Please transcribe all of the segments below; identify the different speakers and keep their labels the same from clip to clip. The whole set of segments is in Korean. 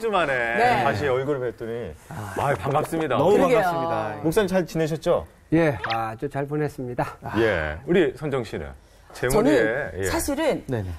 Speaker 1: 저희가 또한주 만에
Speaker 2: 네.
Speaker 1: 다시 얼굴을 뵀더니 아, 반갑습니다.
Speaker 3: 너무
Speaker 2: 그러게요.
Speaker 3: 반갑습니다.
Speaker 1: 목사님 잘 지내셨죠?
Speaker 4: 예, 아주 잘 보냈습니다.
Speaker 1: 예. 우리 선정 씨는 제
Speaker 2: 저는
Speaker 1: 예.
Speaker 2: 사실은
Speaker 3: 네네.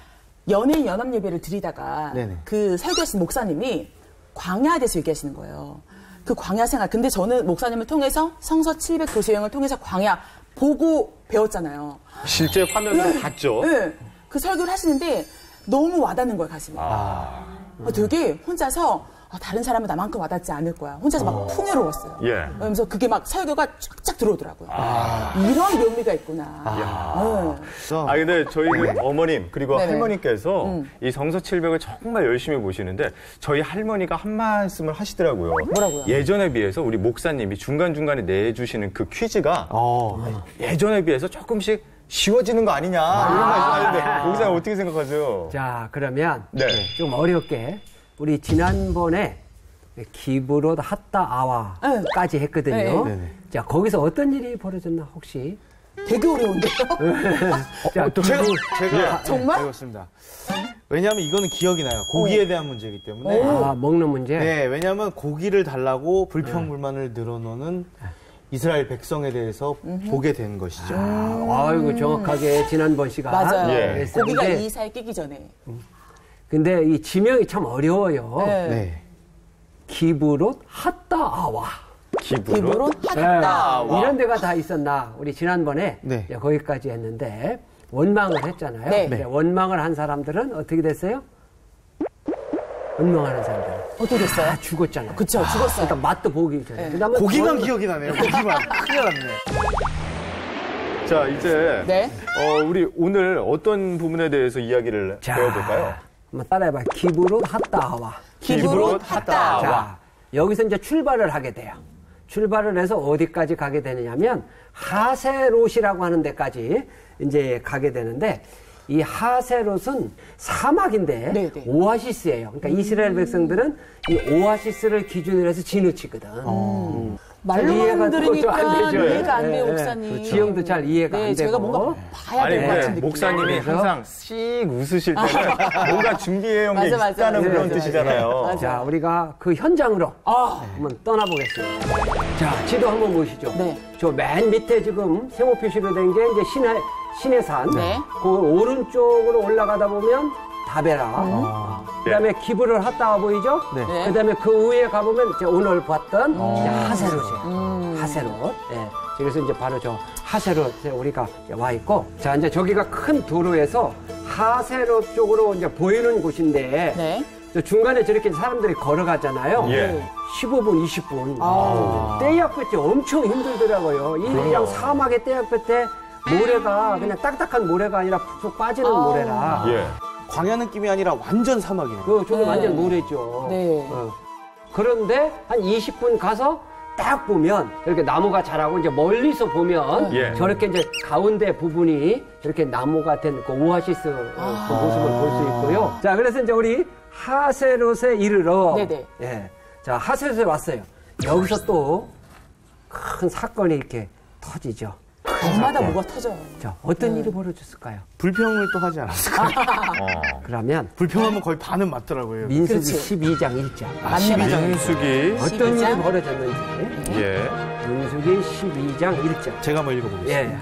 Speaker 2: 연예인 연합 예배를 드리다가
Speaker 3: 네네.
Speaker 2: 그 설교하신 목사님이 광야에 대해서 얘기하시는 거예요. 그 광야 생활. 근데 저는 목사님을 통해서 성서 700 교수여행을 통해서 광야 보고 배웠잖아요.
Speaker 1: 실제 화면으로 봤죠.
Speaker 2: 네. 그 설교를 하시는데 너무 와닿는 거예요, 가슴이.
Speaker 1: 아.
Speaker 2: 아, 되게 혼자서 아, 다른 사람은 나만큼 와닿지 않을 거야. 혼자서 막 풍요로웠어요.
Speaker 1: 예.
Speaker 2: 그러면서 그게 막 설교가 쫙쫙 들어오더라고요.
Speaker 1: 아.
Speaker 2: 이런 묘미가 있구나. 네.
Speaker 1: 아 근데 저희 그 어머님 그리고
Speaker 2: 네네.
Speaker 1: 할머니께서
Speaker 2: 음.
Speaker 1: 이 성서 700을 정말 열심히 보시는데 저희 할머니가 한 말씀을 하시더라고요.
Speaker 2: 뭐라고요?
Speaker 1: 예전에 비해서 우리 목사님이 중간중간에 내주시는 그 퀴즈가
Speaker 3: 어.
Speaker 1: 예전에 비해서 조금씩 쉬워지는 거 아니냐 이런 말씀하는데 목사님 어떻게 생각하세요?
Speaker 4: 자, 그러면
Speaker 1: 네.
Speaker 4: 좀 어렵게 우리 지난번에 기브롯 핫다 아와까지 했거든요.
Speaker 2: 네.
Speaker 3: 네네.
Speaker 4: 자, 거기서 어떤 일이 벌어졌나 혹시?
Speaker 2: 되게 어려운데요?
Speaker 4: 자, 또
Speaker 3: 제가,
Speaker 4: 그-
Speaker 3: 제가
Speaker 2: 정말?
Speaker 3: 배웠습니다. 왜냐하면 이거는 기억이 나요. 고기에 대한 문제이기 때문에.
Speaker 4: 아, 먹는 문제.
Speaker 3: 네, 왜냐하면 고기를 달라고 불평불만을 늘어놓는 이스라엘 백성에 대해서 보게 된 것이죠.
Speaker 4: 아, 아이고 정확하게 지난번 시간
Speaker 2: 맞아요.
Speaker 1: 예.
Speaker 2: 고기가 이 사에 끼기 전에.
Speaker 4: 근데 이 지명이 참 어려워요.
Speaker 2: 네.
Speaker 3: 네.
Speaker 4: 기브롯 핫다 아와.
Speaker 1: 기부로
Speaker 2: 기부론
Speaker 4: 네. 이런 데가 다 있었나? 우리 지난번에
Speaker 3: 네.
Speaker 4: 거기까지 했는데 원망을 했잖아요.
Speaker 2: 네.
Speaker 4: 원망을 한 사람들은 어떻게 됐어요? 원망하는 사람들은
Speaker 2: 어떻게 됐어요?
Speaker 4: 다 죽었잖아요.
Speaker 2: 그쵸, 죽었어요.
Speaker 4: 일단 맛도 보기 전에.
Speaker 2: 네.
Speaker 4: 그다음에
Speaker 3: 고기만
Speaker 4: 전-
Speaker 3: 기억이 나네요. 고기만. 큰일 났네.
Speaker 1: 자 이제
Speaker 2: 네.
Speaker 1: 어, 우리 오늘 어떤 부분에 대해서 이야기를
Speaker 4: 자,
Speaker 1: 배워볼까요?
Speaker 4: 한번 따라해봐. 기브롯 핫다 아와.
Speaker 2: 기브롯 핫다.
Speaker 4: 자, 여기서 이제 출발을 하게 돼요. 출발을 해서 어디까지 가게 되느냐면 하세롯이라고 하는 데까지 이제 가게 되는데 이 하세롯은 사막인데
Speaker 2: 네, 네.
Speaker 4: 오아시스예요. 그러니까 이스라엘 백성들은 이 오아시스를 기준으로 해서 진우치거든. 음. 잘 이해가
Speaker 2: 말로만 들으니까
Speaker 4: 안 되죠.
Speaker 2: 이해가 안 돼요,
Speaker 4: 예, 예.
Speaker 2: 목사님.
Speaker 4: 그 지형도 잘 이해가
Speaker 2: 네,
Speaker 4: 안 되고.
Speaker 2: 제가 뭔가 봐야 될 것 같은 느낌.
Speaker 1: 목사님이
Speaker 4: 그래서?
Speaker 1: 항상 씩 웃으실 때는 뭔가 준비해온 게
Speaker 2: 맞아, 맞아.
Speaker 1: 있다는
Speaker 2: 네,
Speaker 1: 그런
Speaker 2: 맞아,
Speaker 1: 뜻이잖아요.
Speaker 2: 맞아.
Speaker 4: 자, 우리가 그 현장으로
Speaker 2: 아,
Speaker 4: 한번 떠나보겠습니다. 자, 지도 한번 보시죠.
Speaker 2: 네.
Speaker 4: 저 맨 밑에 지금 세모 표시로 된 게 이제 신해, 신해산.
Speaker 2: 네.
Speaker 4: 그 오른쪽으로 올라가다 보면 다베라. 그 다음에 기부를 핫다가 보이죠?
Speaker 3: 네.
Speaker 2: 네.
Speaker 4: 그 다음에 그 위에 가보면 이제 오늘 봤던 이제 하세롯이에요. 하세롯. 예. 그래서 이제 바로 저 하세롯에 우리가 이제 와 있고. 자, 이제 저기가 큰 도로에서 하세롯 쪽으로 이제 보이는 곳인데.
Speaker 2: 네.
Speaker 4: 저 중간에 저렇게 사람들이 걸어가잖아요.
Speaker 1: 예.
Speaker 4: 15분, 20분.
Speaker 2: 아.
Speaker 4: 떼약 끝이 엄청 힘들더라고요. 이 그냥 사막의 떼약 끝에 모래가 그냥 딱딱한 모래가 아니라 푹 빠지는
Speaker 2: 아.
Speaker 4: 모래라.
Speaker 1: 예.
Speaker 3: 광야 느낌이 아니라 완전 사막이네요.
Speaker 4: 그 저기
Speaker 2: 네.
Speaker 4: 완전 모래죠.
Speaker 2: 네.
Speaker 4: 어. 그런데 한 20분 가서 딱 보면 이렇게 나무가 자라고 이제 멀리서 보면
Speaker 1: 예.
Speaker 4: 저렇게 이제 가운데 부분이 이렇게 나무가 된 그 오아시스 어, 그 모습을 볼 수 있고요. 자, 그래서 이제 우리 하세롯에 이르러
Speaker 2: 네네.
Speaker 4: 예. 자, 하세롯에 왔어요. 여기서 또 큰 사건이 이렇게 터지죠.
Speaker 2: 밤마다 뭐가 터져요.
Speaker 4: 자, 어떤 일이 벌어졌을까요?
Speaker 3: 불평을 또 하지 않았을까요?
Speaker 1: 어.
Speaker 4: 그러면
Speaker 3: 불평하면 거의 반은 맞더라고요.
Speaker 4: 민수기
Speaker 2: 그렇지.
Speaker 4: 12장 1절.
Speaker 2: 맞네, 맞네.
Speaker 1: 민수기
Speaker 4: 어떤 일이
Speaker 2: 12장?
Speaker 4: 벌어졌는지
Speaker 1: 예.
Speaker 4: 민수기 12장 1절.
Speaker 3: 제가 한번 읽어보겠습니다.
Speaker 4: 예.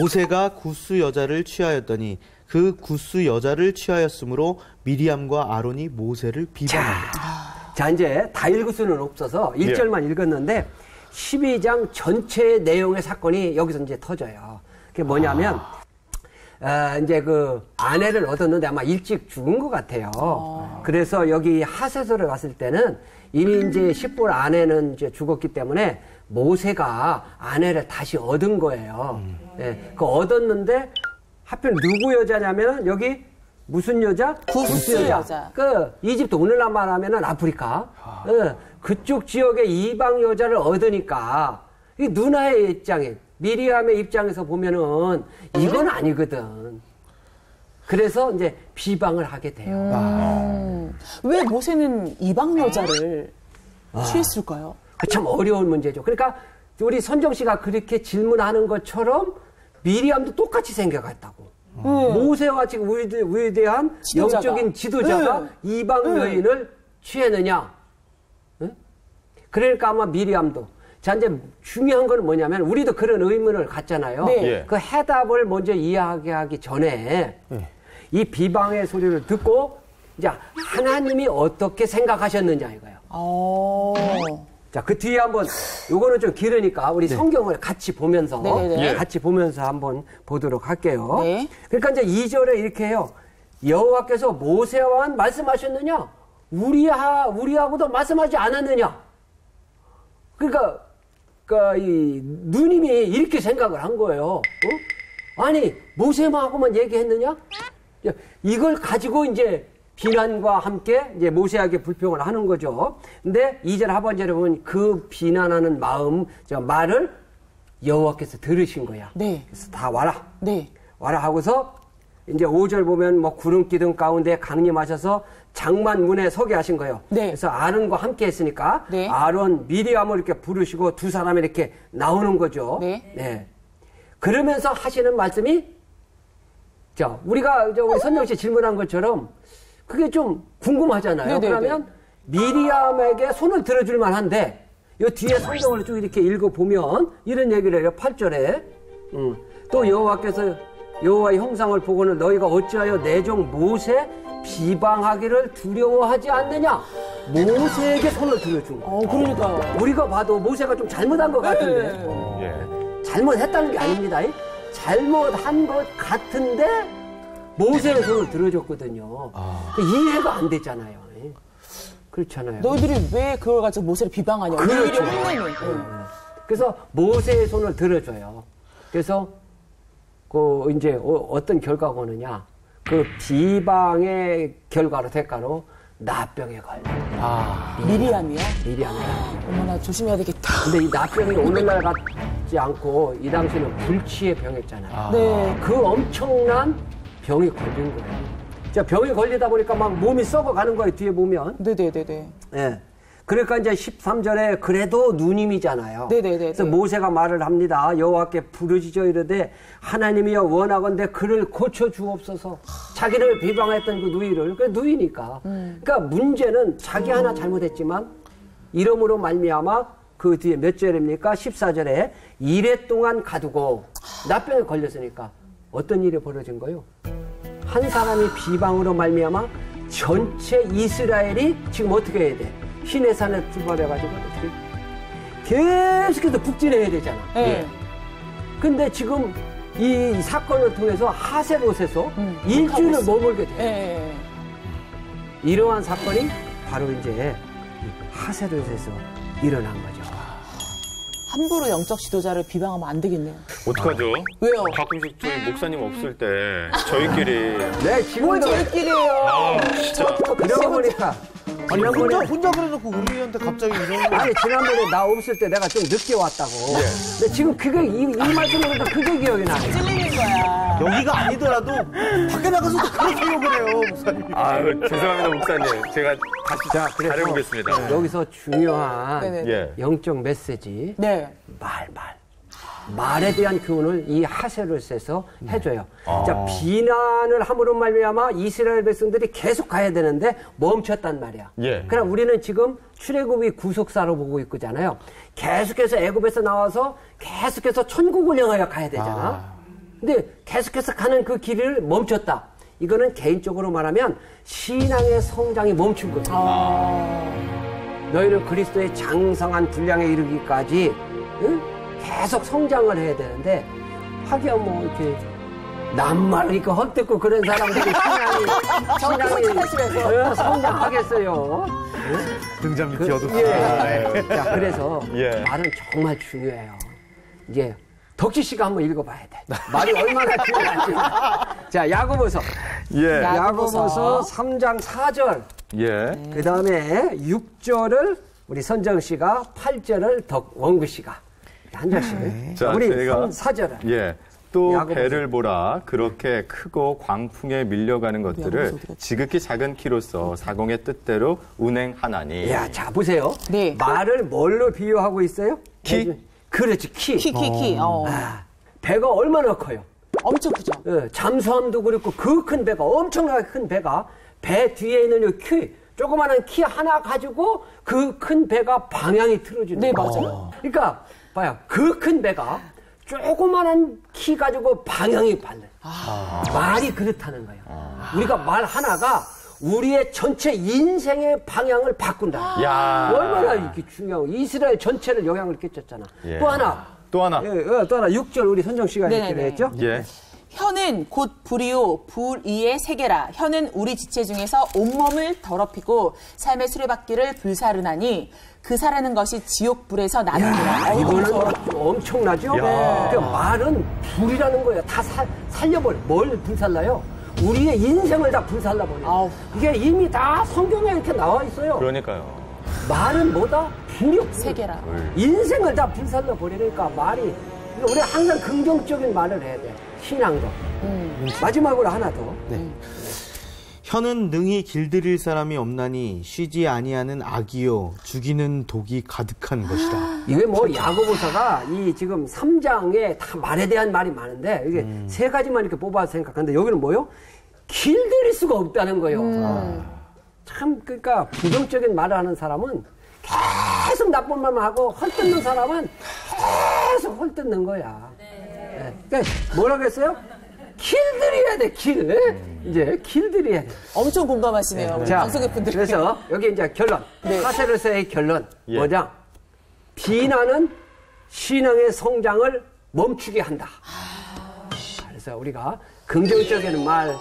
Speaker 3: 모세가 구스 여자를 취하였더니 그 구스 여자를 취하였으므로 미리암과 아론이 모세를 비방한다.
Speaker 4: 자, 이제 다 읽을 수는 없어서 1절만 읽었는데 12장 전체 내용의 사건이 여기서 이제 터져요. 그게 뭐냐면 아, 이제 그 아내를 얻었는데 아마 일찍 죽은 것 같아요. 그래서 여기 하세소를 갔을 때는 이미 이제 십볼 아내는 이제 죽었기 때문에 모세가 아내를 다시 얻은 거예요. 예, 그 얻었는데 하필 누구 여자냐면은 여기 무슨 여자?
Speaker 2: 구스 여자.
Speaker 4: 그 이집트 오늘날 말하면은 아프리카 어, 그쪽 지역의 이방 여자를 얻으니까 이 누나의 입장에 미리암의 입장에서 보면은 이건 아니거든. 그래서 이제 비방을 하게 돼요.
Speaker 2: 음. 왜 모세는 이방 여자를
Speaker 4: 아.
Speaker 2: 취했을까요?
Speaker 4: 그참 어려운 문제죠. 그러니까 우리 선정 씨가 그렇게 질문하는 것처럼 미리암도 똑같이 생겨갔다고. 모세와 지금 위대, 위대한
Speaker 2: 지도자가.
Speaker 4: 영적인 지도자가 이방 여인을 취했느냐? 응? 그러니까 아마 미리암도. 자, 이제 중요한 건 뭐냐면 우리도 그런 의문을 갖잖아요.
Speaker 2: 네.
Speaker 1: 예.
Speaker 4: 그 해답을 먼저 이해하게 하기 전에 이 비방의 소리를 듣고 이제 하나님이 어떻게 생각하셨느냐 이거예요.
Speaker 2: 어.
Speaker 4: 자, 그 뒤에 한번, 요거는 좀 길으니까 우리 성경을 같이 보면서,
Speaker 2: 네네네.
Speaker 1: 예.
Speaker 4: 같이 보면서 한번 보도록 할게요.
Speaker 2: 네.
Speaker 4: 그러니까 이제 2절에 이렇게 해요. 여호와께서 모세와만 말씀하셨느냐? 우리하, 우리하고도 말씀하지 않았느냐? 그러니까, 그러니까 이 누님이 이렇게 생각을 한 거예요. 어? 아니, 모세하고만 얘기했느냐? 이걸 가지고 이제 비난과 함께 이제 모세에게 불평을 하는 거죠. 근데 이절 하반절에 보면 그 비난하는 마음, 저 말을 여호와께서 들으신 거야.
Speaker 2: 네.
Speaker 4: 그래서 다 와라.
Speaker 2: 네.
Speaker 4: 와라 하고서 이제 5절 보면 뭐 구름 기둥 가운데 강림하셔서 장만 문에 서게 하신 거예요.
Speaker 2: 네.
Speaker 4: 그래서 아론과 함께 했으니까
Speaker 2: 네.
Speaker 4: 아론 미리암을 이렇게 부르시고 두 사람이 이렇게 나오는 거죠.
Speaker 2: 네.
Speaker 4: 그러면서 하시는 말씀이 자, 우리가 저 우리 선영 씨 질문한 것처럼 그게 좀 궁금하잖아요.
Speaker 2: 네, 네,
Speaker 4: 그러면 미리암에게 손을 들어줄 만한데 이 뒤에 성경을 쭉 이렇게 읽어 보면 이런 얘기를 해요. 8절에 음, 또 여호와께서 여호와의 형상을 보고는 너희가 어찌하여 내 종 모세 비방하기를 두려워하지 않느냐? 모세에게 손을 들어준 거예요.
Speaker 2: 어, 그러니까요.
Speaker 4: 우리가 봐도 모세가 좀 잘못한 것 같은데
Speaker 2: 네.
Speaker 1: 예.
Speaker 4: 잘못했다는 게 아닙니다. 잘못한 것 같은데 모세의 손을 들어줬거든요. 이해가 안 되잖아요. 그렇잖아요.
Speaker 2: 너희들이 왜 그걸 가지고 모세를 비방하냐.
Speaker 4: 그렇죠.
Speaker 2: 혼내는. 네.
Speaker 4: 그래서 모세의 손을 들어줘요. 그래서 그 이제 어, 떤 결과가 오느냐? 그 비방의 결과로 대가로 나병에 걸려.
Speaker 2: 미리암이요?
Speaker 4: 미리암에.
Speaker 2: 어머나 조심해야 되겠다.
Speaker 4: 근데 이 나병이 오늘날 같지 않고 이 당시는 불치에 병했잖아요.
Speaker 2: 네.
Speaker 4: 그 엄청난 병이 걸린 거예요. 자, 병이 걸리다 보니까 막 몸이 썩어가는 거예요, 뒤에 보면.
Speaker 2: 네네네네.
Speaker 4: 예. 그러니까 이제 13절에 그래도 누님이잖아요.
Speaker 2: 네네네네.
Speaker 4: 그래서 모세가 말을 합니다. 여호와께 부르짖어 이르되 하나님이여 원하건대 그를 고쳐 주옵소서. 자기를 비방했던 그 누이를 그 누이니까. 그러니까 문제는 자기 하나 잘못했지만 이름으로 말미암아 그 뒤에 몇 절입니까? 14절에 이래 동안 가두고 나병에 걸렸으니까 어떤 일이 벌어진 거요? 한 사람이 비방으로 말미암아 전체 이스라엘이 지금 어떻게 해야 돼? 신의 산에 출발해가지고 어떻게 계속해서 북진해야 되잖아.
Speaker 2: 네.
Speaker 4: 근데 지금 이 사건을 통해서 하세롯에서 일주일을 머물게 돼.
Speaker 2: 네.
Speaker 4: 이러한 사건이 바로 이제 이 하세롯에서 일어난 거죠.
Speaker 2: 함부로 영적 지도자를 비방하면 안 되겠네요.
Speaker 1: 어떡하죠?
Speaker 2: 왜요?
Speaker 1: 가끔씩 저희 목사님 없을 때 저희끼리
Speaker 4: 네, 지금도
Speaker 2: 저희끼리예요.
Speaker 1: 아, 진짜
Speaker 4: 보니까
Speaker 3: 아니 혼자 혼자 그래놓고 우리한테 갑자기 이런 거.
Speaker 4: 아니 지난번에 나 없을 때 내가 좀 늦게 왔다고. 근데 지금 그게 이, 이 말씀으로도 그게 기억이 나.
Speaker 2: 찔리는 거야.
Speaker 3: 여기가 아니더라도 밖에 나가서도 그렇게 욕을 해요 목사님.
Speaker 1: 아 죄송합니다 목사님 제가 다시
Speaker 4: 그래서
Speaker 1: 잘해보겠습니다.
Speaker 4: 여기서 중요한
Speaker 2: 네네.
Speaker 1: 예.
Speaker 4: 영적 메시지
Speaker 2: 네.
Speaker 4: 말 말. 말에 대한 교훈을 이 하세롯에서 해줘요.
Speaker 1: 아.
Speaker 4: 자 비난을 함으로 말미암아 이스라엘 백성들이 계속 가야 되는데 멈췄단 말이야.
Speaker 1: 예.
Speaker 4: 그럼 우리는 지금 출애굽이 구속사로 보고 있잖아요. 계속해서 애굽에서 나와서 계속해서 천국을 향하여 가야 되잖아. 근데 계속해서 가는 그 길을 멈췄다. 이거는 개인적으로 말하면 신앙의 성장이 멈춘 거예요. 너희는 그리스도의 장성한 분량에 이르기까지 응? 계속 성장을 해야 되는데 하기야 뭐 이렇게 남말 이렇게 헛듣고 그런 사람들이 신앙이
Speaker 2: 성장하시면서.
Speaker 4: 어, 성장하겠어요.
Speaker 3: 등잔 밑이
Speaker 4: 그,
Speaker 3: 어둡다.
Speaker 4: 예. 자 그래서
Speaker 1: 예.
Speaker 4: 말은 정말 중요해요. 이제 덕지 씨가 한번 읽어봐야 돼. 말이 얼마나 중요한지. 자 야고보서
Speaker 1: 예.
Speaker 2: 야고보서.
Speaker 4: 야고보서 3장 4절.
Speaker 1: 예.
Speaker 4: 그 다음에 6절을 우리 선정 씨가, 8절을 덕 원구 씨가. 한 절씩.
Speaker 1: 자,
Speaker 4: 우리
Speaker 1: 제가-
Speaker 4: 4절을.
Speaker 1: 예. 또
Speaker 4: 야고보서.
Speaker 1: 배를 보라 그렇게 크고 광풍에 밀려가는 것들을? 지극히 작은 키로서 사공의 뜻대로 운행하나니
Speaker 4: 야, 자, 보세요.
Speaker 2: 네.
Speaker 4: 말을 뭘로 비유하고 있어요?
Speaker 1: 키?
Speaker 4: 그렇지, 키.
Speaker 2: 키, 키, 키. 어.
Speaker 4: 아, 배가 얼마나 커요?
Speaker 2: 엄청 크죠?
Speaker 4: 예, 잠수함도 그렇고 그 큰 배가, 엄청나게 큰 배가 배 뒤에 있는 이 키, 조그마한 키 하나 가지고 그 큰 배가 방향이 틀어지는
Speaker 2: 네,
Speaker 4: 거예요.
Speaker 2: 맞아요.
Speaker 4: 그러니까 봐요. 그 큰 배가 조그마한 키 가지고 방향이 발려. 말이 그렇다는 거예요. 우리가 말 하나가 우리의 전체 인생의 방향을 바꾼다.
Speaker 1: 야.
Speaker 4: 얼마나 이렇게 중요하고 이스라엘 전체를 영향을 끼쳤잖아.
Speaker 1: 예.
Speaker 4: 또 하나.
Speaker 1: 또 하나.
Speaker 4: 예, 예, 또 하나 6절 우리 선정 씨가 이렇게
Speaker 2: 네네네.
Speaker 4: 했죠?
Speaker 1: 예.
Speaker 2: 혀는 곧 불이요 불이의 세계라 혀는 우리 지체 중에서 온몸을 더럽히고 삶의 수레바퀴를 불사르나니 그 사르는 것이 지옥 불에서 나는구나.
Speaker 4: 이거는. 엄청나죠?
Speaker 1: 야.
Speaker 4: 그 말은 불이라는 거예요. 다 살, 살려버려. 뭘 불살라요? 우리의 인생을 다 불살라버려.
Speaker 2: 아우.
Speaker 4: 이게 이미 다 성경에 이렇게 나와 있어요.
Speaker 1: 그러니까요.
Speaker 4: 말은 뭐다? 불이요. 불.
Speaker 2: 세계라.
Speaker 4: 인생을 다 불살라 버리니까 말이 우리 항상 긍정적인 말을 해야 돼. 신앙도. 마지막으로 하나 더.
Speaker 3: 혀는 능히 길들일 사람이 없나니 쉬지 아니하는 악이요 죽이는 독이 가득한 것이라.
Speaker 4: 이게 뭐 야고보서가 이 지금 3장에 다 말에 대한 말이 많은데 이게 세 가지만 이렇게 뽑아서 생각하는데 여기는 뭐요? 길들일 수가 없다는 거예요. 아, 참 그러니까 부정적인 말을 하는 사람은 계속 나쁜 말만 하고 헐뜯는 사람은 계속 헐뜯는 거야. 네. 그러니까 뭐라고 했어요? 길들여야 돼, 길. 이제 길들여야 돼.
Speaker 2: 엄청 공감하시네요. 우리 방송의 분들.
Speaker 4: 그래서 여기 이제 결론.
Speaker 2: 네.
Speaker 4: 하세르스의 결론.
Speaker 1: 예.
Speaker 4: 뭐냐? 비난은 신앙의 성장을 멈추게 한다. 그래서 우리가 긍정적인 말,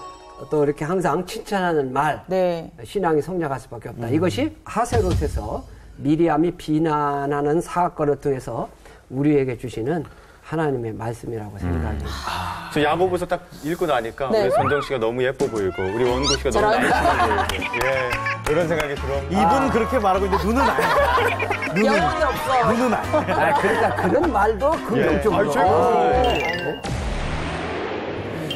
Speaker 4: 또 이렇게 항상 칭찬하는 말,
Speaker 2: 네.
Speaker 4: 신앙이 성장할 수밖에 없다. 이것이 하세롯에서 미리암이 비난하는 사건을 통해서 우리에게 주시는 하나님의 말씀이라고 생각합니다.
Speaker 1: 저 야고보서 딱 읽고 나니까
Speaker 2: 네.
Speaker 1: 우리 선정 씨가 너무 예뻐 보이고 우리 원구 씨가 너무 날씬해 보이고 예 그런 생각이 들어.
Speaker 3: 입은 그렇게 말하고 있는데 눈은 아니야.
Speaker 2: 영혼이 없어.
Speaker 3: 눈은 아니야.
Speaker 4: 아, 그러니까 그런 말도 긍정적으로.
Speaker 1: 아유, 최고.
Speaker 4: 어.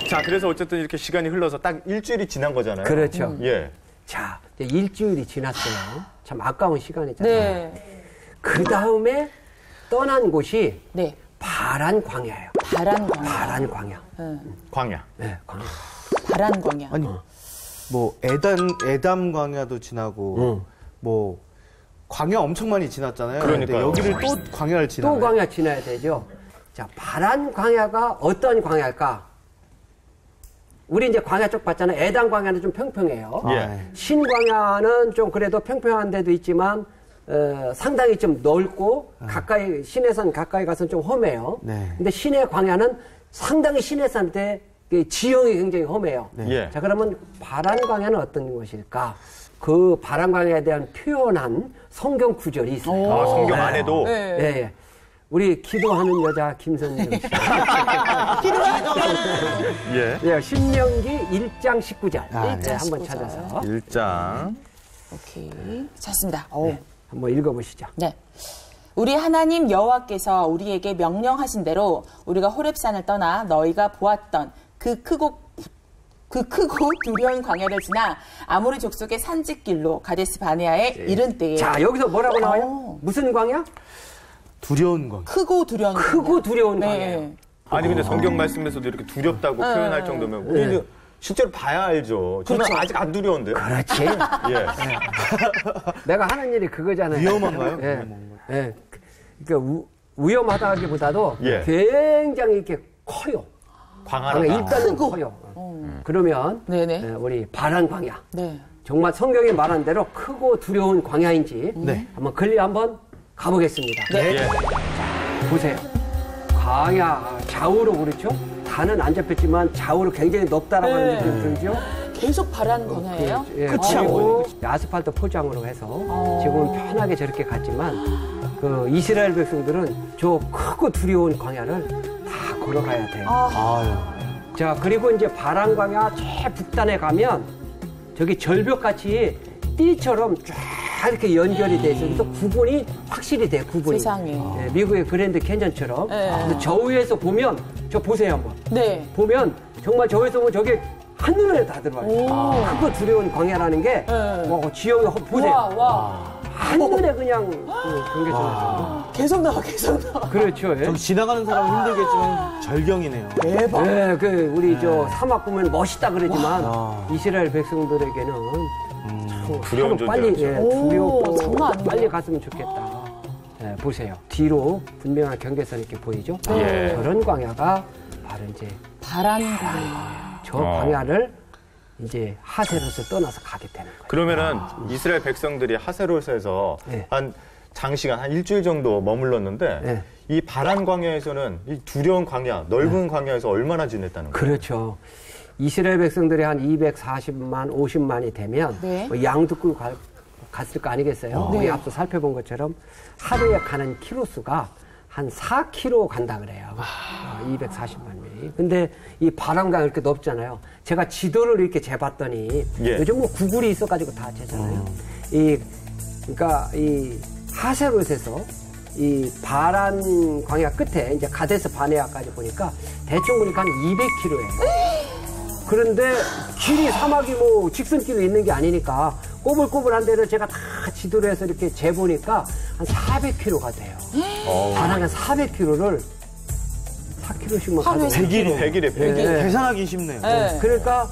Speaker 1: 자 그래서 어쨌든 이렇게 시간이 흘러서 딱 일주일이 지난 거잖아요.
Speaker 4: 그렇죠.
Speaker 1: 예.
Speaker 4: 자, 이제 일주일이 지났어요. 참 아까운 시간이잖아요.
Speaker 2: 네.
Speaker 4: 그 다음에 떠난 곳이
Speaker 2: 네.
Speaker 4: 바란 광야예요.
Speaker 2: 바란 광야.
Speaker 4: 바란 광야.
Speaker 1: 광야.
Speaker 4: 네, 광야.
Speaker 2: 바란 광야.
Speaker 3: 아니 뭐 에담 에담 광야도 지나고 뭐 광야 엄청 많이 지났잖아요.
Speaker 1: 그러니까요.
Speaker 3: 여기를 또 광야를
Speaker 4: 또
Speaker 3: 지나요.
Speaker 4: 광야 지나야 되죠. 자, 바란 광야가 어떤 광야일까? 우리 이제 광야 쪽 봤잖아요. 에단 광야는 좀 평평해요.
Speaker 1: 예.
Speaker 4: 신광야는 좀 그래도 평평한 데도 있지만 어, 상당히 좀 넓고 가까이 신해산 가까이 가서는 좀 험해요.
Speaker 3: 네.
Speaker 4: 근데 신의 광야는 상당히 신해산 때그 지형이 굉장히 험해요.
Speaker 1: 예.
Speaker 4: 자 그러면 바란 광야는 어떤 것일까? 그 바란 광야에 대한 표현한 성경 구절이 있어요.
Speaker 1: 아 성경 안에도
Speaker 2: 네.
Speaker 4: 예, 예. 우리 기도하는 여자 김선영 씨.
Speaker 1: 예.
Speaker 4: 예, 신명기 1장 19절.
Speaker 3: 아,
Speaker 4: 네, 한번
Speaker 2: 19절.
Speaker 4: 찾아서
Speaker 1: 일장.
Speaker 2: 오케이. 찾습니다. 오.
Speaker 4: 한번 읽어보시죠.
Speaker 2: 네. 우리 하나님 여호와께서 우리에게 명령하신 대로 우리가 호렙산을 떠나 너희가 보았던 그 크고 그 크고 두려운 광야를 지나 아모리 족속의 산지길로 가데스 바네아에 이른 때에
Speaker 4: 자, 여기서 뭐라고 나와요?
Speaker 2: 오.
Speaker 4: 무슨 광야?
Speaker 3: 두려운 광야.
Speaker 2: 크고 두려운
Speaker 4: 크고
Speaker 2: 광야.
Speaker 4: 두려운
Speaker 2: 네.
Speaker 4: 광야예요.
Speaker 1: 아니 근데 성경 말씀에서도 이렇게 두렵다고 표현할 정도면 우리는 실제로 봐야 알죠. 저는 아직 안 두려운데요.
Speaker 4: 그렇지.
Speaker 1: 예.
Speaker 4: 내가 하는 일이 그거잖아요.
Speaker 3: 위험한가요?
Speaker 4: 예. 예. 그러니까 우, 위험하다기보다도
Speaker 1: 예.
Speaker 4: 굉장히 이렇게 커요.
Speaker 1: 광활하다.
Speaker 4: 광야 일단은 커요. 그러면
Speaker 2: 네네.
Speaker 4: 예, 우리 바란 광야.
Speaker 2: 네.
Speaker 4: 정말 성경이 말한 대로 크고 두려운 광야인지
Speaker 3: 네.
Speaker 4: 한번 걸리 한번 가보겠습니다.
Speaker 2: 네.
Speaker 1: 예.
Speaker 4: 보세요. 광야 좌우로 그렇죠? 단은 안 잡혔지만 좌우로 굉장히 높다라고 하는
Speaker 2: 네.
Speaker 4: 느낌이 들죠?
Speaker 2: 계속 바란 광야예요?
Speaker 4: 예,
Speaker 3: 끝이 안
Speaker 4: 그리고 아스팔트 포장으로 해서
Speaker 2: 어.
Speaker 4: 지금은 편하게 저렇게 갔지만 그 이스라엘 백성들은 저 크고 두려운 광야를 다 걸어가야 돼요.
Speaker 3: 아유.
Speaker 4: 자, 그리고 이제 바란 광야 제 북단에 가면 저기 절벽같이 띠처럼 쫙 이렇게 연결이 돼 있어요. 그래서 구분이 확실히 돼, 구분이.
Speaker 2: 세상에.
Speaker 4: 예, 미국의 그랜드 캔전처럼.
Speaker 2: 네.
Speaker 4: 저 위에서 보면, 저 보세요, 한번.
Speaker 2: 네.
Speaker 4: 보면 정말 저 위에서 보면 저게 한눈에 다 들어와요. 크고 두려운 광야라는 게,
Speaker 2: 네.
Speaker 4: 와, 지형이 한- 보세요.
Speaker 2: 와, 와.
Speaker 4: 한눈에 그냥 그 경계선에서.
Speaker 2: 계속 나와, 계속 나와.
Speaker 4: 그렇죠. 예.
Speaker 3: 저기 지나가는 사람은 힘들겠지만 절경이네요.
Speaker 2: 대박.
Speaker 4: 네, 그 우리 저 사막 보면 멋있다 그러지만
Speaker 3: 아.
Speaker 4: 이스라엘 백성들에게는 참
Speaker 1: 두려운
Speaker 4: 하루 빨리
Speaker 1: 존재였죠.
Speaker 4: 예,
Speaker 2: 오,
Speaker 4: 두렵고
Speaker 2: 장난 아니네요.
Speaker 4: 빨리 갔으면 좋겠다. 예, 보세요. 뒤로 분명한 경계선이 이렇게 보이죠?
Speaker 1: 예.
Speaker 4: 저런 광야가 바로 이제
Speaker 2: 바람 광야.
Speaker 4: 저
Speaker 1: 어.
Speaker 4: 광야를 이제 하세롯을 떠나서 가게 되는 거예요.
Speaker 1: 그러면은 이스라엘 백성들이 하세롯에서
Speaker 4: 네.
Speaker 1: 한 장시간 한 일주일 정도 머물렀는데
Speaker 4: 네.
Speaker 1: 이 바란 광야에서는 이 두려운 광야, 넓은 광야에서 얼마나 지냈다는 거예요?
Speaker 4: 그렇죠. 이스라엘 백성들이 한 240만, 50만이 되면
Speaker 2: 네.
Speaker 4: 뭐 양도 끌고 갈- 갔을 거 아니겠어요? 우리 앞서 살펴본 것처럼 하루에 가는 키로수가 한 4km 간다 그래요. 어, 240만 명이. 근데 이 바람강 이렇게 높잖아요. 제가 지도를 이렇게 재봤더니
Speaker 1: 예.
Speaker 4: 요즘 뭐 구글이 있어가지고 다 재잖아요. 이 그러니까 이 하세롯에서 이 바란 광야 끝에 이제 가데스 바네아까지 보니까 대충 보니까 한 200km예요. 그런데 길이 사막이 뭐 직선길로 있는 게 아니니까 꼬불꼬불한 데를 제가 다 지도로 해서 이렇게 재보니까 한 400km가 돼요. 바람에 400km를 4km씩만
Speaker 2: 하루에
Speaker 4: 가도
Speaker 1: 100일이 100일에 100일.
Speaker 4: 예.
Speaker 3: 계산하기 쉽네요.
Speaker 2: 네.
Speaker 4: 그러니까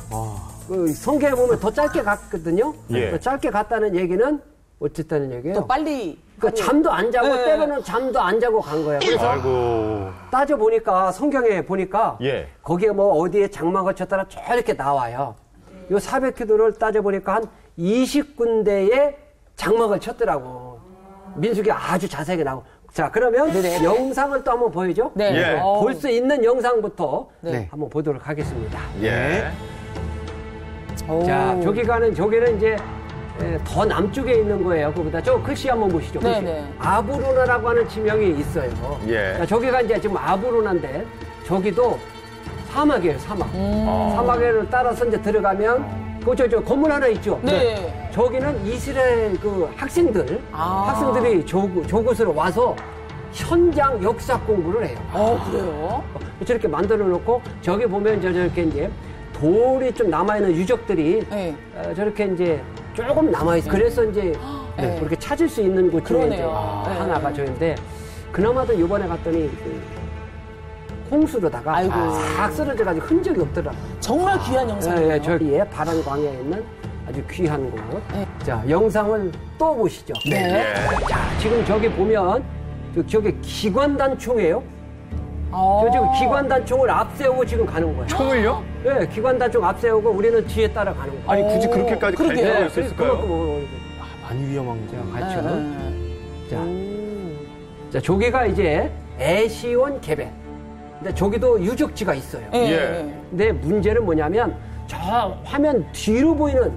Speaker 4: 그 성경에 보면 더 짧게 갔거든요.
Speaker 1: 예.
Speaker 4: 더 짧게 갔다는 얘기는 어쨌다는 얘기예요.
Speaker 2: 또 빨리.
Speaker 4: 그러니까 잠도 안 자고
Speaker 2: 네.
Speaker 4: 때로는 잠도 안 자고 간 거예요. 그래서
Speaker 1: 아이고.
Speaker 4: 따져 보니까 성경에 보니까
Speaker 1: 예.
Speaker 4: 거기에 뭐 어디에 장막을 쳤더라 저렇게 나와요. 요 400km를 따져 보니까 한 20군데에 장막을 쳤더라고. 민숙이 아주 자세하게 나오고. 자, 그러면
Speaker 2: 네네.
Speaker 4: 영상을 또 한번 보여줘.
Speaker 2: 네.
Speaker 1: 예.
Speaker 2: 어우.
Speaker 4: 볼수 있는 영상부터
Speaker 2: 네.
Speaker 4: 한번 보도록 하겠습니다.
Speaker 1: 예.
Speaker 2: 오.
Speaker 4: 자, 저기 가는 저기는 이제 에, 더 남쪽에 있는 거예요. 그보다 저 글씨 한번 보시죠. 글씨.
Speaker 2: 네네.
Speaker 4: 아브로나라고 하는 지명이 있어요.
Speaker 1: 예.
Speaker 4: 자, 저기가 이제 지금 아브로나인데 저기도 사막이에요. 사막.
Speaker 2: 음.
Speaker 4: 사막을 따라서 이제 들어가면 그저 저 건물 하나 있죠.
Speaker 2: 네.
Speaker 4: 저기는 이스라엘 그 학생들
Speaker 2: 아.
Speaker 4: 학생들이 저, 저곳으로 와서 현장 역사 공부를 해요.
Speaker 2: 어, 그래요?
Speaker 4: 저렇게 만들어 놓고 저기 보면 저 저렇게 이제 돌이 좀 남아 있는 유적들이
Speaker 2: 네.
Speaker 4: 어, 저렇게 이제 조금 남아 있어요. 그래서 이제 네,
Speaker 2: 네.
Speaker 4: 그렇게 찾을 수 있는 곳 중에 이제
Speaker 2: 그러네요. 네.
Speaker 4: 하나가 저인데 그나마도 이번에 갔더니 그 홍수로다가
Speaker 2: 아이고.
Speaker 4: 싹 쓰러져 가지고 흔적이 없더라고요.
Speaker 2: 정말 귀한 영상이에요.
Speaker 4: 예, 예, 저기에 바람 광야에 있는 아주 귀한 곳.
Speaker 2: 네.
Speaker 4: 자, 영상을 또 보시죠.
Speaker 2: 네.
Speaker 4: 자, 지금 저기 보면 저, 저기 기관단총이에요.
Speaker 2: 어.
Speaker 4: 저 지금 기관단총을 앞세우고 지금 가는 거예요.
Speaker 1: 총을요?
Speaker 4: 네, 기관단총 앞세우고 우리는 뒤에 따라가는 거예요.
Speaker 1: 아니 굳이
Speaker 2: 오,
Speaker 1: 그렇게까지 갈
Speaker 2: 그러게요.
Speaker 1: 필요가
Speaker 4: 네,
Speaker 1: 있었을까요?
Speaker 4: 그만큼 뭐,
Speaker 3: 많이 위험한 거.
Speaker 4: 제가 같이.
Speaker 2: 네.
Speaker 4: 자, 자, 저기가 이제 애시온 개베. 근데 저기도 유적지가 있어요.
Speaker 2: 예.
Speaker 1: 예.
Speaker 4: 근데 문제는 뭐냐면 저 화면 뒤로 보이는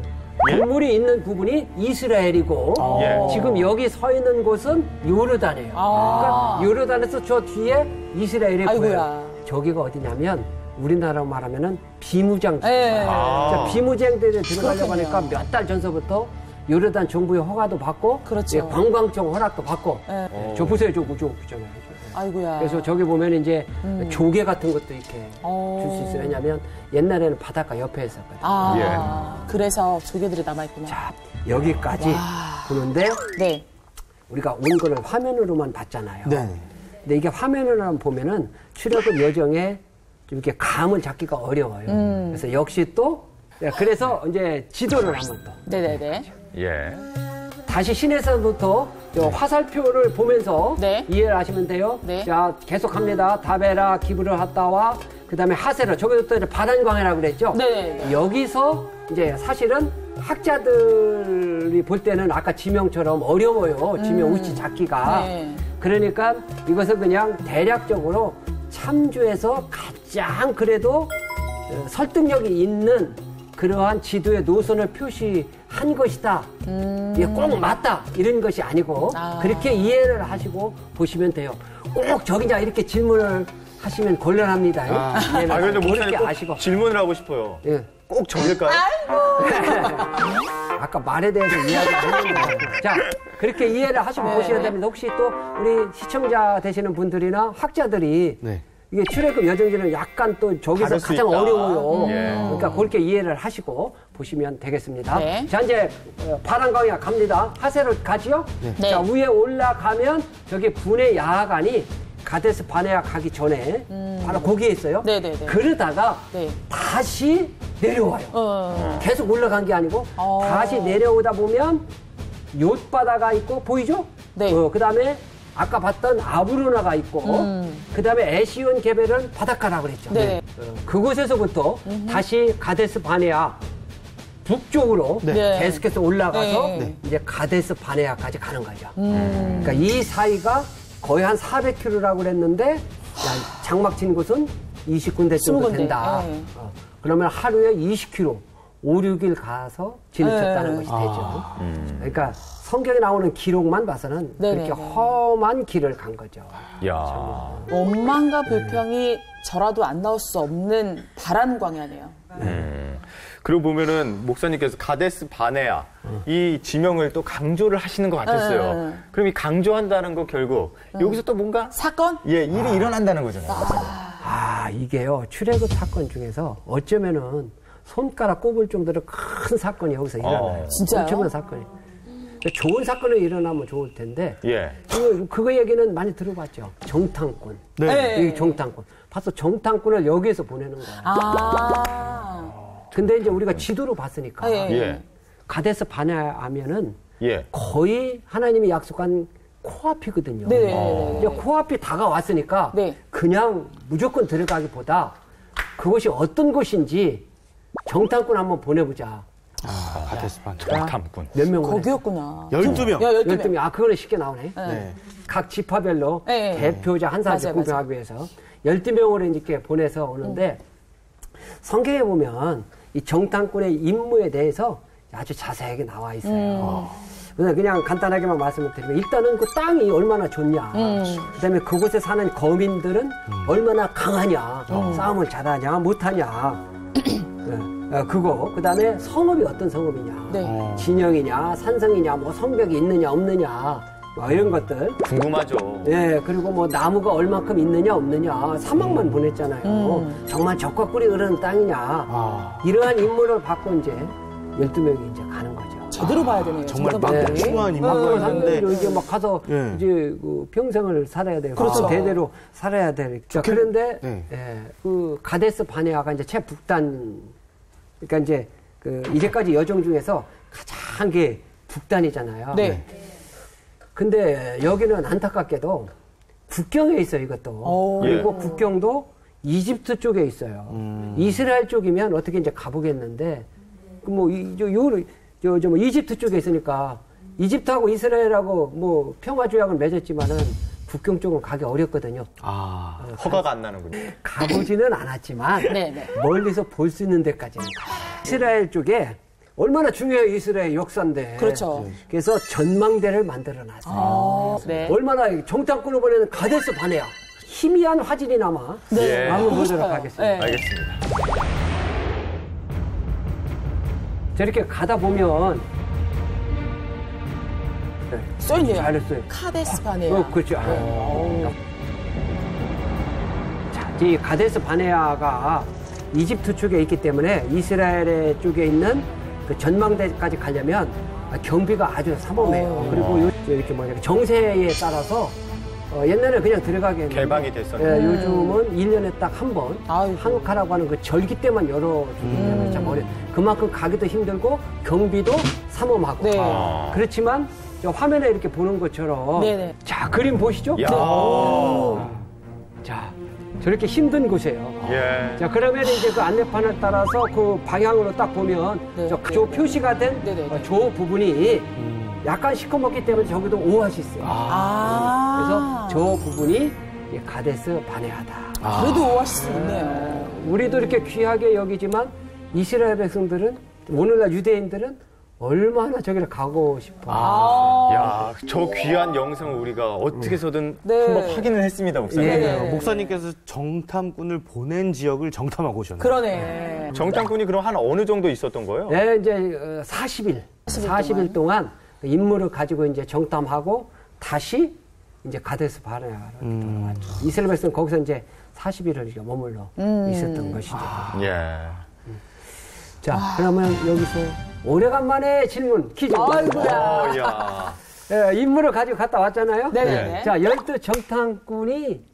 Speaker 1: 예?
Speaker 4: 건물이 있는 부분이 이스라엘이고
Speaker 1: 예.
Speaker 4: 지금 여기 서 있는 곳은 요르단이에요.
Speaker 2: 아.
Speaker 4: 그러니까 요르단에서 저 뒤에 이스라엘이
Speaker 2: 아이고야.
Speaker 4: 보여요. 저기가 어디냐면 우리나라로 말하면은 비무장지.
Speaker 2: 예.
Speaker 1: 아.
Speaker 4: 비무장지에 들어가려고
Speaker 2: 그렇군요.
Speaker 4: 하니까 몇 달 전서부터 요르단 정부의 허가도 받고
Speaker 2: 그렇죠.
Speaker 4: 예, 관광청 허락도 받고
Speaker 2: 예.
Speaker 1: 어.
Speaker 4: 저 보세요 저 구조 구조잖아요.
Speaker 2: 아이고야.
Speaker 4: 그래서 저기 보면 이제 조개 같은 것도 이렇게
Speaker 2: 음. 어.
Speaker 4: 줄수 있어요. 왜냐하면 옛날에는 바닷가 옆에 있었거든요.
Speaker 2: 아, 그래서 조개들이 남아있구나.
Speaker 4: 자, 여기까지 보는데
Speaker 2: 네.
Speaker 4: 우리가 온 거를 화면으로만 봤잖아요.
Speaker 3: 네.
Speaker 4: 근데 이게 화면으로만 보면은 출애굽 여정에 좀 이렇게 감을 잡기가 어려워요.
Speaker 2: 음.
Speaker 4: 그래서 역시 또 네, 그래서 이제 지도를 한번 또
Speaker 2: 네네네.
Speaker 1: 예.
Speaker 4: 다시 신에서부터 저 화살표를 보면서
Speaker 2: 네.
Speaker 4: 이해를 하시면 돼요.
Speaker 2: 네.
Speaker 4: 자, 계속합니다. 다베라, 기브를 하다와 그다음에 하세라. 저기도 또 이제 바란광이라고 그랬죠.
Speaker 2: 네.
Speaker 4: 여기서 이제 사실은 학자들이 볼 때는 아까 지명처럼 어려워요. 지명 위치 잡기가.
Speaker 2: 네.
Speaker 4: 그러니까 이것을 그냥 대략적으로 참조해서 가장 그래도 어, 설득력이 있는 그러한 지도의 노선을 표시한 것이다. 이게 꼭 맞다. 이런 것이 아니고
Speaker 2: 아.
Speaker 4: 그렇게 이해를 하시고 보시면 돼요. 꼭 저기냐 이렇게 질문을 하시면 곤란합니다.
Speaker 1: 아 그래도
Speaker 4: 그렇게
Speaker 1: 목사님 꼭
Speaker 4: 아시고.
Speaker 1: 질문을 하고 싶어요.
Speaker 4: 예.
Speaker 1: 꼭 저길까요?
Speaker 4: 아까 말에 대해서 이야기를 했는데. 자, 그렇게 이해를 하시고
Speaker 2: 네.
Speaker 4: 보셔야 됩니다. 혹시 또 우리 시청자 되시는 분들이나 학자들이
Speaker 3: 네.
Speaker 4: 이게 출애굽 여정지는 약간 또 저기서 가장. 어려워요.
Speaker 1: 예.
Speaker 4: 그러니까 그렇게 이해를 하시고 보시면 되겠습니다.
Speaker 2: 네.
Speaker 4: 자, 이제 어, 파란광야 갑니다. 하세로 가지요?
Speaker 2: 네.
Speaker 4: 자, 위에 올라가면 저기 분의 야간이 가데스 바네아 가기 전에 바로 거기에 있어요.
Speaker 2: 음. 네네네.
Speaker 4: 그러다가
Speaker 2: 네.
Speaker 4: 다시 내려와요.
Speaker 2: 어.
Speaker 4: 계속 올라간 게 아니고
Speaker 2: 어.
Speaker 4: 다시 내려오다 보면 욤바다가 있고 보이죠?
Speaker 2: 네.
Speaker 4: 어, 그다음에 아까 봤던 아브로나가 있고
Speaker 2: 음.
Speaker 4: 그다음에 에시온 개별은 바닷가라고 그랬죠.
Speaker 2: 네.
Speaker 4: 어, 그곳에서부터 다시 가데스 바네아 북쪽으로
Speaker 2: 네.
Speaker 4: 계속해서 올라가서
Speaker 2: 네. 네.
Speaker 4: 이제 가데스 바네아까지 가는 거죠.
Speaker 2: 음.
Speaker 4: 그러니까 이 사이가 거의 한 400km라고 그랬는데 야, 장막 친 곳은 20군데 정도
Speaker 2: 20군데.
Speaker 4: 된다.
Speaker 2: 네.
Speaker 4: 어, 그러면 하루에 20km, 5, 6일 가서 지내쳤다는
Speaker 2: 네.
Speaker 4: 것이 되죠. 그러니까 성경에 나오는 기록만 봐서는
Speaker 2: 네,
Speaker 4: 그렇게
Speaker 2: 네, 네.
Speaker 4: 험한 길을 간 거죠.
Speaker 1: 야.
Speaker 2: 원망과 불평이 저라도 안 나올 수 없는 바란 광야네요.
Speaker 1: 음. 그리고 보면은 목사님께서 가데스 바네아 이 지명을 또 강조를 하시는 것 같았어요.
Speaker 2: 네.
Speaker 1: 그럼 이 강조한다는 거 결국 여기서 또 뭔가
Speaker 2: 사건?
Speaker 1: 예 일이 일어난다는 거잖아요.
Speaker 4: 아, 이게요. 출애굽 사건 중에서 어쩌면은 손가락 꼽을 정도로 큰 사건이 여기서 일어나요.
Speaker 2: 진짜요?
Speaker 4: 엄청난 사건이. 좋은 사건이 일어나면 좋을 텐데
Speaker 1: 예.
Speaker 4: 그, 그거 얘기는 많이 들어봤죠. 정탐꾼.
Speaker 2: 네.
Speaker 4: 이 정탐꾼. 봐서 정탐꾼을 여기에서 보내는 거야.
Speaker 2: 아.
Speaker 4: 근데 이제 우리가 지도로 봤으니까
Speaker 2: 예.
Speaker 1: 예.
Speaker 4: 가데스 바네하면은
Speaker 1: 예.
Speaker 4: 거의 하나님이 약속한 코앞이거든요.
Speaker 2: 네.
Speaker 4: 이제 코앞이 다가왔으니까
Speaker 2: 네.
Speaker 4: 그냥 무조건 들어가기보다 그것이 어떤 곳인지 정탐꾼 한번 보내보자.
Speaker 3: 아, 가데스반.
Speaker 1: 정탐꾼.
Speaker 4: 몇 명?
Speaker 2: 거기였구나.
Speaker 3: 12명.
Speaker 2: 야, 12명.
Speaker 4: 열두 명. 아, 그거는 쉽게 나오네.
Speaker 3: 네.
Speaker 4: 각 지파별로
Speaker 2: 네.
Speaker 4: 대표자 한 사람씩 구별하기 위해서 12명으로 이렇게 보내서 오는데 성경에 보면 이 정탐꾼의 임무에 대해서 아주 자세하게 나와 있어요. 그래서 그냥 간단하게만 말씀을 드리면 일단은 그 땅이 얼마나 좋냐. 그다음에 그곳에 사는 거민들은 얼마나 강하냐. 싸움을 잘하냐, 못하냐. 네, 어, 그거. 그다음에 성읍이 어떤 성읍이냐.
Speaker 2: 네.
Speaker 4: 진영이냐, 산성이냐, 뭐 성벽이 있느냐, 없느냐. 뭐 이런 것들.
Speaker 1: 궁금하죠.
Speaker 4: 예, 그리고 뭐 나무가 얼마큼 있느냐 없느냐 사막만 보냈잖아요. 정말 적과 꿀이 흐르는 땅이냐
Speaker 3: 아.
Speaker 4: 이러한 임무를 받고 이제 12명이 이제 가는 거죠.
Speaker 2: 제대로 봐야 되네요.
Speaker 3: 정말
Speaker 2: 정말
Speaker 3: 막
Speaker 4: 네.
Speaker 3: 중요한
Speaker 4: 어,
Speaker 3: 임무가 있는데
Speaker 4: 이제 막 가서
Speaker 3: 예.
Speaker 4: 이제 그 평생을 살아야 돼요.
Speaker 2: 그렇죠.
Speaker 4: 대대로 살아야 돼. 자, 그런데
Speaker 3: 네.
Speaker 4: 예, 그 가데스 바네아가 이제 최북단 그러니까 이제 그 이제까지 여정 중에서 가장 게 북단이잖아요.
Speaker 2: 네.
Speaker 4: 근데 여기는 안타깝게도 국경에 있어요, 이것도.
Speaker 2: 오.
Speaker 4: 그리고 국경도 이집트 쪽에 있어요. 이스라엘 쪽이면 어떻게 이제 가보겠는데, 그 뭐, 이, 저, 요, 저, 저, 뭐, 이집트 쪽에 있으니까, 이집트하고 이스라엘하고 뭐, 평화조약을 맺었지만은, 국경 쪽은 가기 어렵거든요.
Speaker 3: 아.
Speaker 1: 허가가 안 나는군요.
Speaker 4: 가보지는 않았지만,
Speaker 2: 네, 네.
Speaker 4: 멀리서 볼 수 있는 데까지는. 이스라엘 쪽에 얼마나 중요해요, 이스라엘 역사인데.
Speaker 2: 그렇죠.
Speaker 4: 그래서 전망대를 만들어 놨어요.
Speaker 2: 어, 네.
Speaker 4: 얼마나 정탐꾼을 보내는 가데스 바네야. 희미한 화질이 남아.
Speaker 1: 네.
Speaker 4: 한번
Speaker 2: 보고
Speaker 4: 보도록. 하겠습니다.
Speaker 2: 네.
Speaker 1: 알겠습니다.
Speaker 4: 저렇게 가다 보면 네,
Speaker 2: 써있네요.
Speaker 4: 잘했어요.
Speaker 2: 카데스파네요.
Speaker 4: 어, 그렇죠. 아. 자, 이 가데스 바네아가 이집트 쪽에 있기 때문에 이스라엘 쪽에 있는 그 전망대까지 가려면 경비가 아주 삼엄해요.
Speaker 2: 오.
Speaker 4: 그리고 요, 이렇게 뭐냐 정세에 따라서 어, 옛날에 그냥 들어가게
Speaker 1: 개방이 됐었는데.
Speaker 4: 예, 요즘은 일년에 딱 한 번. 한국하라고 하는 그 절기 때만 열어주기 때문에 참 어려 그만큼 가기도 힘들고 경비도 삼엄하고
Speaker 2: 네.
Speaker 1: 아.
Speaker 4: 그렇지만 저 화면에 이렇게 보는 것처럼
Speaker 2: 네네.
Speaker 4: 자 그림 보시죠?
Speaker 1: 야.
Speaker 4: 자 저렇게 힘든 곳이에요.
Speaker 1: 예.
Speaker 4: 자 그러면 이제 그 안내판을 따라서 그 방향으로 딱 보면
Speaker 2: 네.
Speaker 4: 저, 조 표시가 된
Speaker 2: 네네.
Speaker 4: 어, 조 부분이 약간 시커멓기 때문에 저기도 오아시스예요.
Speaker 2: 아.
Speaker 4: 그래서 저 부분이 이 가데스 바네하다.
Speaker 2: 그래도 오아시스 있네요.
Speaker 4: 우리도 이렇게 귀하게 여기지만 이스라엘 백성들은 오늘날 유대인들은 얼마나 저기를 가고 싶어.
Speaker 2: 아.
Speaker 1: 야, 저 귀한 영상을 우리가 어떻게 해서든
Speaker 2: 네.
Speaker 1: 한번 확인을 했습니다, 목사님.
Speaker 4: 예.
Speaker 2: 네.
Speaker 3: 목사님께서 정탐꾼을 보낸 지역을 정탐하고 오셨네요.
Speaker 2: 그러네.
Speaker 1: 정탐꾼이 그럼 한 어느 정도 있었던 거예요?
Speaker 4: 네, 이제 어, 40일, 40일, 동안 그 임무를 가지고 이제 정탐하고 다시 이제 가데스 바네아로 돌아왔죠. 이스라엘 백성 거기서 이제 40일을 이제 머물러 있었던 것이죠.
Speaker 1: 예.
Speaker 4: 자, 그러면 여기서 오래간만에 질문 퀴즈.
Speaker 2: 아이고야.
Speaker 4: 예, 인물을 가지고 갔다 왔잖아요.
Speaker 2: 네네.
Speaker 4: 자, 열두 정탐꾼이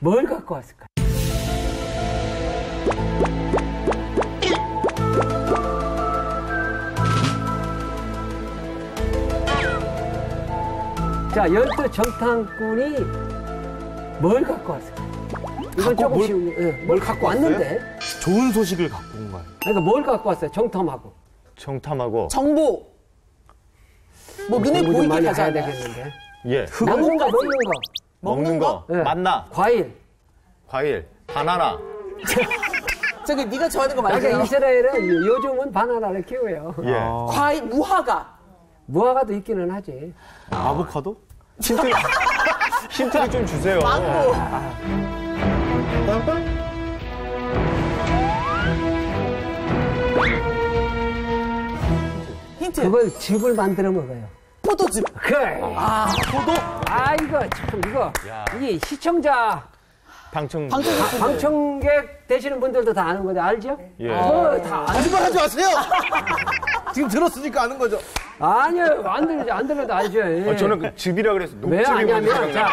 Speaker 4: 뭘 갖고 왔을까요? 자, 열두 정탐꾼이 뭘 갖고 왔을까요? 이건 조금
Speaker 3: 뭘,
Speaker 4: 쉬운, 예, 뭘 갖고 왔는데?
Speaker 3: 좋은 소식을 갖고 온 거예요.
Speaker 4: 그러니까 뭘 갖고 왔어요? 정탐하고.
Speaker 1: 정탐하고
Speaker 2: 정보. 뭐 눈에
Speaker 4: 좀
Speaker 2: 보이게
Speaker 4: 많이 해야
Speaker 2: 가잖아.
Speaker 4: 되겠는데.
Speaker 1: 예
Speaker 4: 먹는 거. 먹는 거.
Speaker 1: 먹는 거
Speaker 4: 예.
Speaker 1: 만나
Speaker 4: 과일.
Speaker 1: 과일 바나나
Speaker 2: 저기 네가 좋아하는 거
Speaker 4: 그러니까
Speaker 2: 말이야.
Speaker 4: 이스라엘은 요즘은 바나나를 키워요.
Speaker 1: 예
Speaker 2: 과일 무화과.
Speaker 4: 무화과도 있기는 하지.
Speaker 3: 아보카도?
Speaker 1: 힌트 힌트를 좀 주세요.
Speaker 2: 망고. 힌트.
Speaker 4: 그걸 즙을 만들어 먹어요.
Speaker 2: 포도즙.
Speaker 4: 그래.
Speaker 2: 아, 포도.
Speaker 4: 아, 이거 참, 이거.
Speaker 1: 야.
Speaker 4: 이게 시청자,
Speaker 1: 방청
Speaker 2: 방청객.
Speaker 4: 방청객 되시는 분들도 다 아는 거죠. 알죠?
Speaker 1: 예.
Speaker 4: 어, 다 알-
Speaker 3: 거짓말 하지 마세요. 지금 들었으니까 아는 거죠.
Speaker 4: 아니요, 안 들어도, 안 들어도 알죠. 예.
Speaker 1: 어, 저는 그 즙이라 그래서
Speaker 4: 왜
Speaker 1: 먼저
Speaker 4: 아냐면, 자.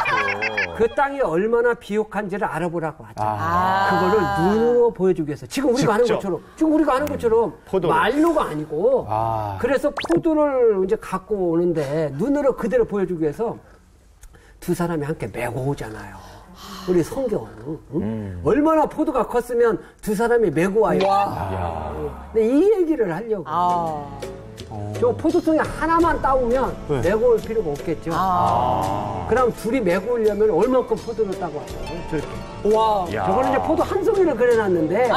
Speaker 4: 그 땅이 얼마나 비옥한지를 알아보라고 하죠.
Speaker 2: 아.
Speaker 4: 그거를 눈으로 보여주기 위해서. 지금 우리가 하는
Speaker 1: 직접.
Speaker 4: 것처럼. 지금 우리가 하는 것처럼.
Speaker 1: 포도를.
Speaker 4: 말로가 아니고.
Speaker 3: 아.
Speaker 4: 그래서 포도를 이제 갖고 오는데 눈으로 그대로 보여주기 위해서 두 사람이 함께 메고 오잖아요. 우리 성경은. 응? 얼마나 포도가 컸으면 두 사람이 메고 와요. 근데 이 얘기를 하려고.
Speaker 2: 아.
Speaker 4: 저 포도송이 하나만 따오면
Speaker 3: 네.
Speaker 4: 메고 올 필요가 없겠죠.
Speaker 2: 아.
Speaker 4: 그럼 둘이 메고 오려면 얼마큼 포도를 따고 왔어요? 저렇게.
Speaker 2: 와.
Speaker 1: 야.
Speaker 4: 저거는 이제 포도 한 송이를 그려놨는데,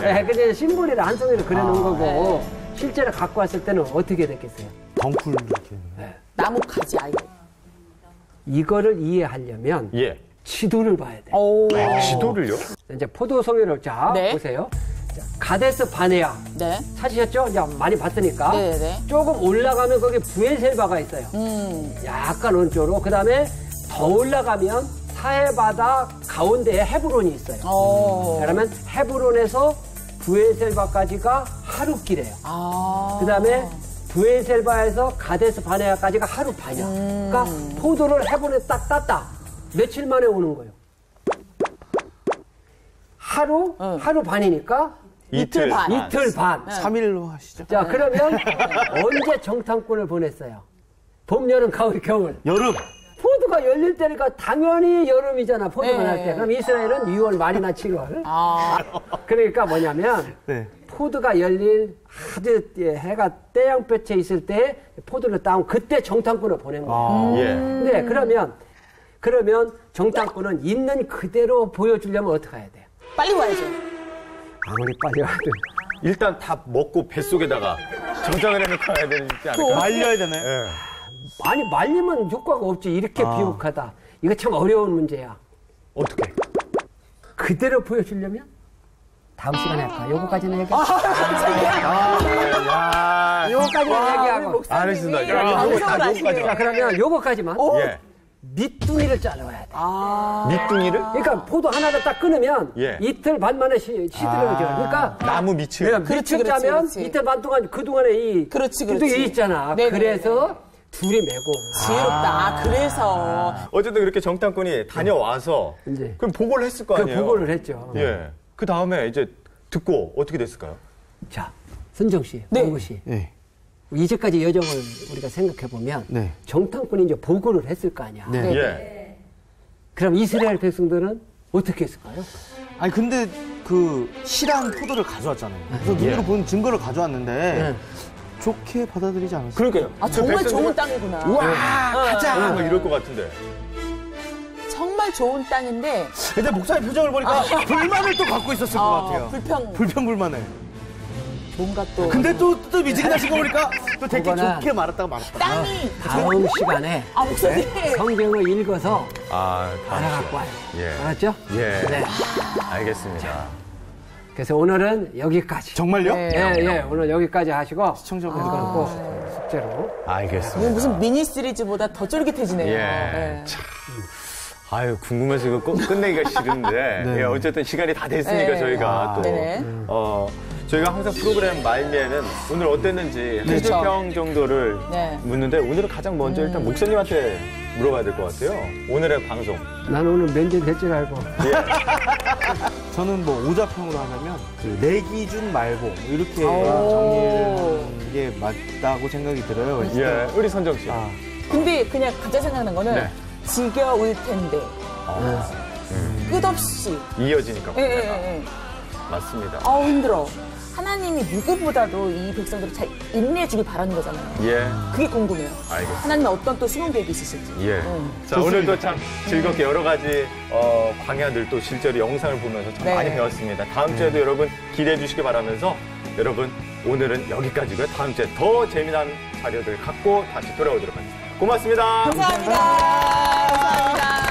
Speaker 4: 네, 그냥 symbol이라 한 송이를 그려놓은 거고, 실제로 갖고 왔을 때는 어떻게 됐겠어요?
Speaker 3: 덩쿨 이렇게.
Speaker 2: 나무 가지 아예.
Speaker 4: 이거를 이해하려면
Speaker 1: 예
Speaker 4: 지도를 봐야 돼요.
Speaker 2: 오.
Speaker 1: 지도를요?
Speaker 4: 이제 포도송이를 자
Speaker 2: 네.
Speaker 4: 보세요. 자, 가데스 바네아
Speaker 2: 네.
Speaker 4: 찾으셨죠? 이제 많이 봤으니까
Speaker 2: 네, 네.
Speaker 4: 조금 올라가면 거기 부엘셀바가 있어요.
Speaker 2: 음.
Speaker 4: 약간 오른쪽으로 그 다음에 더 올라가면 사해바다 가운데에 헤브론이 있어요.
Speaker 2: 어.
Speaker 4: 그러면 헤브론에서 부엘셀바까지가 하루 길이에요.
Speaker 2: 아.
Speaker 4: 그 다음에 부엘셀바에서 가데스 바네아까지가 하루 반이야. 그러니까 포도를 헤브론에 딱 땄다. 며칠 만에 오는 거예요. 하루, 하루 반이니까
Speaker 2: 이틀 반.
Speaker 4: 이틀 반.
Speaker 3: 3일로 하시죠.
Speaker 4: 자, 그러면 언제 정탐꾼을 보냈어요? 봄, 여름, 가을, 겨울.
Speaker 3: 여름.
Speaker 4: 포도가 열릴 때니까 당연히 여름이잖아, 포도가
Speaker 2: 네.
Speaker 4: 날 때. 그럼 이스라엘은 6월 말이나 7월.
Speaker 2: 아.
Speaker 4: 그러니까 뭐냐면,
Speaker 3: 네.
Speaker 4: 포도가 열릴 예, 해가 태양볕에 있을 때 포도를 따온 그때 정탐꾼을 보낸 거예요.
Speaker 1: 예
Speaker 4: 네, 그러면, 그러면 정탐꾼은 있는 그대로 보여주려면 어떻게 해야 돼요?
Speaker 2: 빨리 와야죠.
Speaker 4: 아무리 빨리 와도.
Speaker 1: 일단 다 먹고 뱃속에다가 저장을 해놓고 가야 되지 않을까?
Speaker 3: 말려야 되나요?
Speaker 1: 예.
Speaker 4: 아니, 말리면 효과가 없지. 이렇게 비옥하다. 이거 참 어려운 문제야.
Speaker 1: 어떻게?
Speaker 4: 그대로 보여주려면? 다음 시간에 할까? 요거까지는 얘기.
Speaker 1: 야,
Speaker 4: 요거까지만 얘기하고.
Speaker 1: 알겠습니다. 야,
Speaker 2: 방송을
Speaker 1: 요거 다
Speaker 2: 하시네요.
Speaker 1: 요거까지.
Speaker 4: 자, 그러면 요거까지만.
Speaker 1: 예.
Speaker 4: 밑둥이를 잘라야 돼.
Speaker 2: 아.
Speaker 1: 밑둥이를
Speaker 4: 그러니까 포도 하나를 딱 끊으면
Speaker 1: 예.
Speaker 4: 이틀 반 만에 시, 시들어져. 그러니까
Speaker 1: 나무 밑을
Speaker 2: 그렇지,
Speaker 4: 밑을
Speaker 2: 그렇지,
Speaker 4: 짜면
Speaker 2: 그렇지.
Speaker 4: 이틀 반 동안 그 동안에 이
Speaker 2: 그렇지, 그렇지.
Speaker 4: 있잖아.
Speaker 2: 네네.
Speaker 4: 그래서 둘이 메고.
Speaker 2: 지혜롭다. 아, 그래서.
Speaker 1: 어쨌든 그렇게 정탐꾼이 다녀와서
Speaker 4: 이제.
Speaker 1: 그럼 보고를 했을
Speaker 4: 거그
Speaker 1: 아니에요?
Speaker 4: 보고를 했죠.
Speaker 1: 예. 그 다음에 이제 듣고 어떻게 됐을까요?
Speaker 4: 자, 선정 씨,
Speaker 2: 네.
Speaker 4: 씨.
Speaker 3: 네.
Speaker 4: 이제까지 여정을 우리가 생각해 보면
Speaker 3: 네.
Speaker 4: 정탐꾼이 이제 보고를 했을 거 아니야.
Speaker 3: 네.
Speaker 1: 예.
Speaker 4: 그럼 이스라엘 백성들은 어떻게 했을까요?
Speaker 3: 아니 근데 그 실한 포도를 가져왔잖아요. 그래서 눈으로
Speaker 1: 예.
Speaker 3: 본 증거를 가져왔는데
Speaker 4: 네.
Speaker 3: 좋게 받아들이지 않았어요.
Speaker 1: 그러니까요.
Speaker 2: 아, 정말
Speaker 1: 백성들은
Speaker 2: 좋은 땅이구나.
Speaker 1: 와, 가자! 막 이럴 것 같은데.
Speaker 2: 정말 좋은 땅인데,
Speaker 3: 근데 목사님 표정을 보니까 불만을 또 갖고 있었을 것
Speaker 2: 어,
Speaker 3: 같아요.
Speaker 2: 불평.
Speaker 3: 불평 불만을.
Speaker 2: 뭔가 또.
Speaker 3: 근데 또, 또 미지근하신 거 보니까 또 되게
Speaker 4: 그거는
Speaker 3: 좋게 말았다가 말았다.
Speaker 2: 땅이.
Speaker 4: 다음 시간에
Speaker 2: 아, 목사님.
Speaker 4: 성경을 읽어서
Speaker 1: 아, 다음
Speaker 4: 알아갖고
Speaker 1: 시간.
Speaker 4: 와요.
Speaker 1: 예.
Speaker 4: 알았죠?
Speaker 1: 예.
Speaker 4: 네.
Speaker 1: 알겠습니다.
Speaker 4: 그래서 오늘은 여기까지.
Speaker 3: 정말요?
Speaker 2: 네.
Speaker 4: 예, 예. 오늘 여기까지 하시고.
Speaker 3: 시청자분들.
Speaker 4: 이거는 꼭 숙제로.
Speaker 1: 알겠습니다.
Speaker 2: 무슨 미니 시리즈보다 더 쫄깃해지네요.
Speaker 1: 예.
Speaker 2: 네.
Speaker 1: 참. 아유, 궁금해서 이거 꼭 끝내기가 싫은데.
Speaker 3: 네.
Speaker 1: 예, 어쨌든 시간이 다 됐으니까
Speaker 2: 네.
Speaker 1: 저희가 또.
Speaker 2: 네네.
Speaker 1: 어, 저희가 항상 프로그램 말미에는 오늘 어땠는지 한
Speaker 2: 그렇죠.
Speaker 1: 줄평 정도를
Speaker 2: 네.
Speaker 1: 묻는데 오늘은 가장 먼저 일단 목사님한테 물어봐야 될 것 같아요. 오늘의 방송.
Speaker 4: 나는 오늘 면제 될줄 알고.
Speaker 3: 저는 뭐 오자평으로 하자면 그내 기준 말고 이렇게
Speaker 2: 오.
Speaker 3: 정리를 하는 게 맞다고 생각이 들어요.
Speaker 1: 예, 우리 선정 씨.
Speaker 3: 아,
Speaker 2: 근데 그냥 가장 생각난 거는
Speaker 1: 네.
Speaker 2: 지겨울 텐데 끝없이
Speaker 1: 이어지니까.
Speaker 2: 예, 예, 예, 예.
Speaker 1: 맞습니다.
Speaker 2: 아우 힘들어. 하나님이 누구보다도 이 백성들을 잘 인내해 주길 바라는 거잖아요.
Speaker 1: 예.
Speaker 2: 그게 궁금해요.
Speaker 1: 알겠습니다.
Speaker 2: 하나님은 어떤 또 수능 계획이 있으실지.
Speaker 1: 예.
Speaker 2: 음.
Speaker 1: 자, 오늘도 참 즐겁게 여러 가지 어, 광야들 또 실제로 영상을 보면서 참
Speaker 2: 네.
Speaker 1: 많이 배웠습니다. 다음 주에도 여러분 기대해 주시기 바라면서 여러분 오늘은 여기까지고요. 다음 주에 더 재미난 자료들 갖고 다시 돌아오도록 하겠습니다. 고맙습니다.
Speaker 2: 감사합니다.